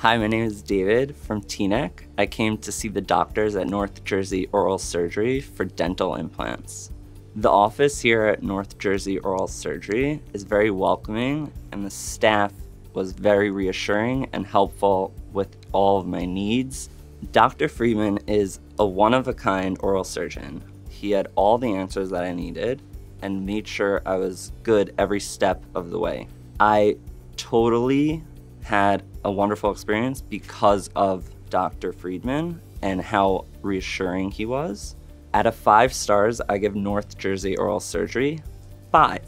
Hi, my name is David from Teaneck. I came to see the doctors at North Jersey Oral Surgery for dental implants. The office here at North Jersey Oral Surgery is very welcoming, and the staff was very reassuring and helpful with all of my needs. Dr. Friedman is a one of a kind oral surgeon. He had all the answers that I needed and made sure I was good every step of the way. I totally had a wonderful experience because of Dr. Friedman and how reassuring he was. Out of five stars, I give North Jersey Oral Surgery five.